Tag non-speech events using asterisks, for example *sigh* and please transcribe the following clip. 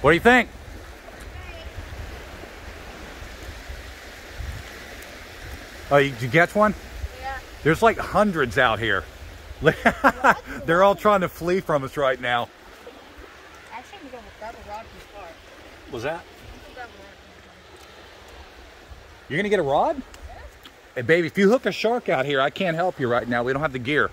What do you think? Oh, you, did you catch one? Yeah. There's like hundreds out here. *laughs* They're all trying to flee from us right now. Actually, I'm a. Was that? You're gonna get a rod? Yeah. Hey, baby, if you hook a shark out here, I can't help you right now. We don't have the gear.